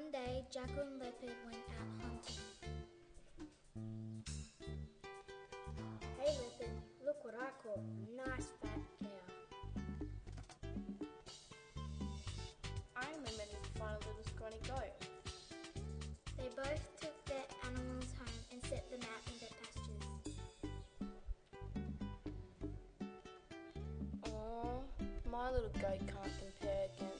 One day, Jackal and Leopard went out hunting. Hey Leopard, look what I caught. Nice fat cow. I remember to find a little scrawny goat. They both took their animals home and set them out in their pastures. Oh, my little goat can't compare against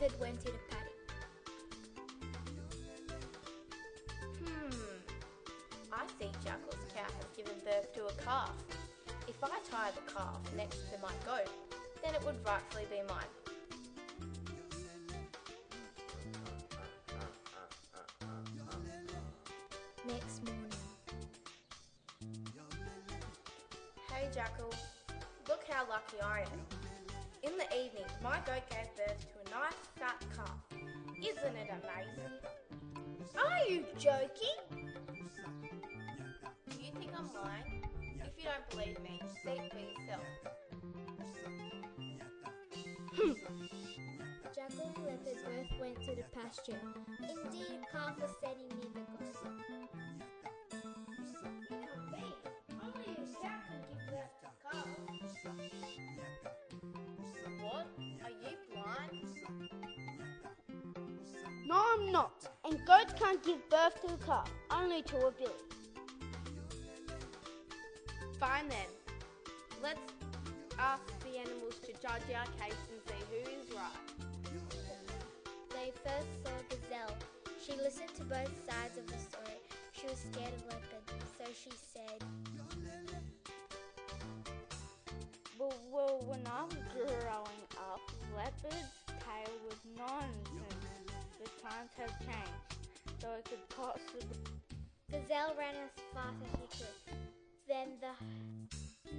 Leopard went in a paddock. Hmm. I see Jackal's cow has given birth to a calf. If I tie the calf next to my goat, then it would rightfully be mine. Next morning, Hey Jackal, look how lucky I am. In the evening, my goat gave birth to a nice. Isn't it amazing? Are you joking? Do you think I'm lying? If you don't believe me, see for yourself. Jackal and Leopard both went to the pasture. Indeed, calf was standing near the goat. No, I'm not. And goats can't give birth to a calf, only to a billy. Fine then. Let's ask the animals to judge our case and see who is right. They first saw Gazelle. She listened to both sides of the story. She was scared of Leopard, so she said, But well, when I was growing up, leopard's tail was nonsense. Times have changed, so it could possibly. Gazelle ran as fast as she could. Then the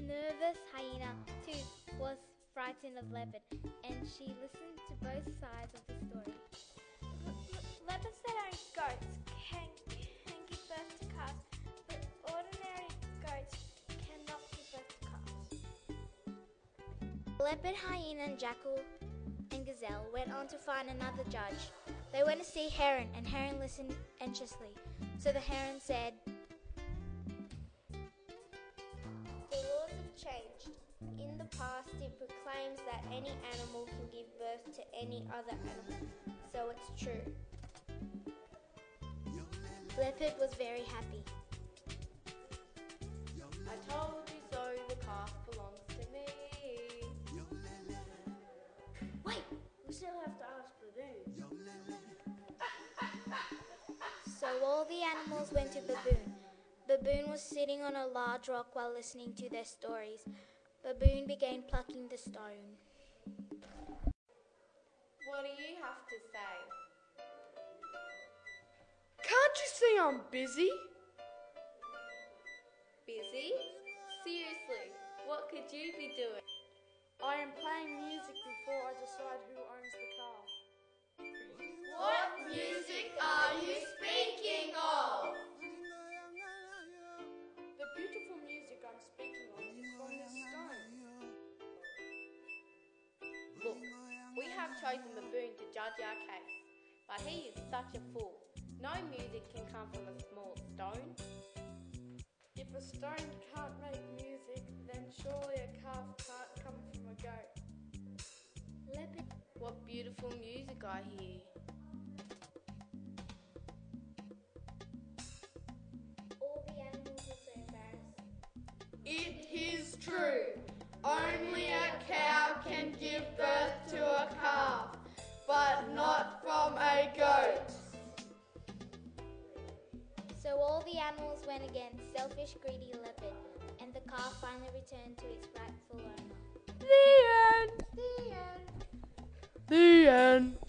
nervous hyena, too, was frightened of Leopard, and she listened to both sides of the story. Leopards that own goats can, can give birth to calves, but ordinary goats cannot give birth to calves. Leopard, hyena, and jackal and gazelle went on to find another judge. They went to see Heron, and Heron listened anxiously. So the Heron said, The laws have changed. In the past, it proclaims that any animal can give birth to any other animal, so it's true. Leopard was very happy. I told you so, the calf belongs to me. Wait, we still have to all the animals went to Baboon. Baboon was sitting on a large rock while listening to their stories. Baboon began plucking the stone. What do you have to say? Can't you see I'm busy? Busy? Seriously, what could you be doing? I am playing music before chosen Baboon to judge our case, but he is such a fool. No music can come from a small stone. If a stone can't make music, then surely a calf can't come from a goat. Leopard What beautiful music I hear. all the animals were so embarrassed. It is true. Only a cow can give birth to a calf, but not from a goat. So all the animals went against selfish, greedy leopard, and the calf finally returned to its rightful owner. The end. The end. The end.